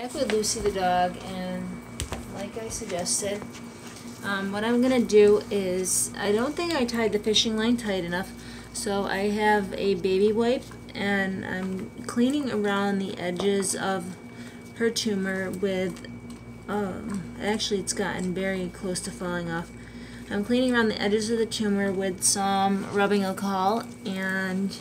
Back with Lucy the dog, and like I suggested, um, what I'm gonna do is I don't think I tied the fishing line tight enough, so I have a baby wipe and I'm cleaning around the edges of her tumor with. Um, actually, it's gotten very close to falling off. I'm cleaning around the edges of the tumor with some rubbing alcohol and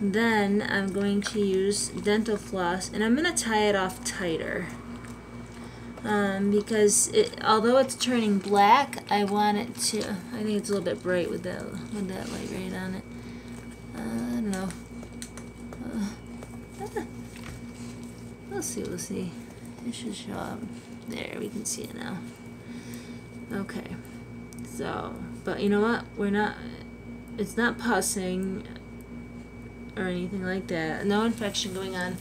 then I'm going to use dental floss and I'm going to tie it off tighter. Um, because it, although it's turning black, I want it to, I think it's a little bit bright with that, with that light right on it. Uh, I don't know. Uh, ah. We'll see, we'll see. It should show up. There, we can see it now. Okay. So, but you know what? We're not, it's not pussing or anything like that. No infection going on.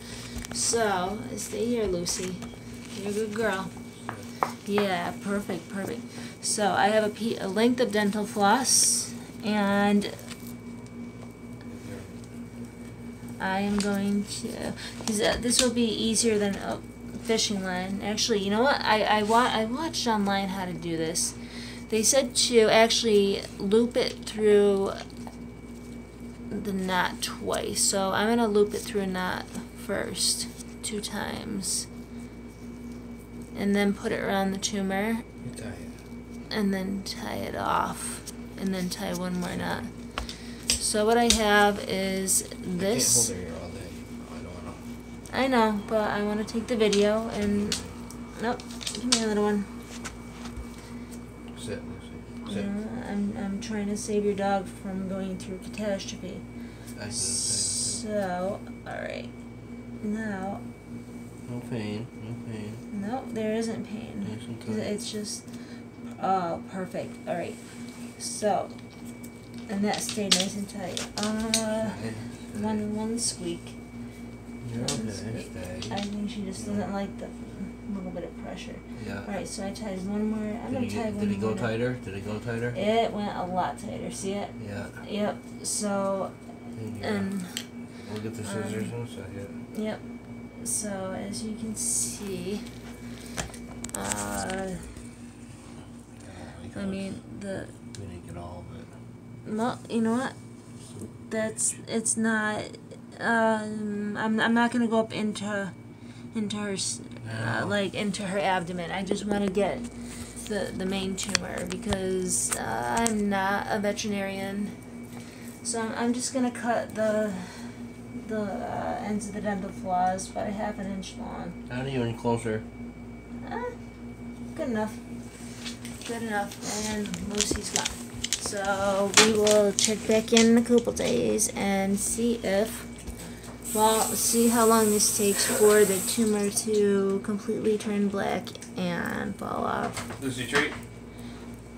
So, stay here, Lucy. You're a good girl. Yeah, perfect, perfect. So, I have a, a length of dental floss, and I am going to, because uh, this will be easier than a fishing line. Actually, you know what? I, I, wa I watched online how to do this. They said to actually loop it through the knot twice. So I'm going to loop it through a knot first, two times. And then put it around the tumor. And then tie it off. And then tie one more knot. So what I have is this. I know, but I want to take the video and... Nope, give me another one. Sit, I'm, I'm trying to save your dog from going through catastrophe. I So, alright. Now, No pain, no pain. no, there isn't pain. Nice and 'Cause tight. It's just, oh, perfect. Alright. So, and that stayed nice and tight. Uh, one, one squeak. You're okay. I think she just doesn't like the little bit pressure. Yeah. Alright, so I tied one more. I'm Did gonna tie one did he go more. tighter? Did it go tighter? It went a lot tighter. See it? Yeah. Yep. So, and We'll get the um, scissors in a second. Yep. So as you can see, uh, I mean the We didn't get all of it. well, you know what? That's it's not. Um, I'm I'm not gonna go up into into her uh, like into her abdomen. I just want to get the the main tumor because uh, I'm not a veterinarian. So I'm, I'm just gonna cut the the uh, ends of the dental floss about a half an inch long. Not even closer. Uh, good enough. Good enough. And Lucy's gone. So we will check back in a couple days and see if, well, see how long this takes for the tumor to completely turn black and fall off. Lucy treat?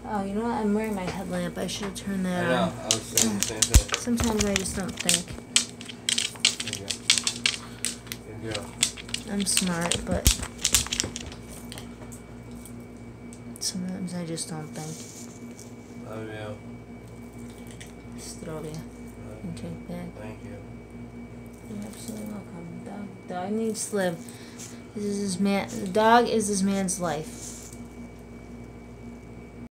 Oh, you know what? I'm wearing my headlamp. I should have turned I that know. on. I was saying the same thing. Sometimes I just don't think. There you go. There you go. I'm smart, but sometimes I just don't think. Love you. Strovia. Love And take that. Thank you. Absolutely welcome. Dog, dog needs to live. This is his man. The dog is this man's life.